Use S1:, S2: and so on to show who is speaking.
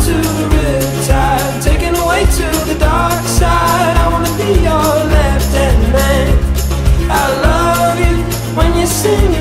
S1: to the away to the dark side. I wanna be your left hand man. I love you when you sing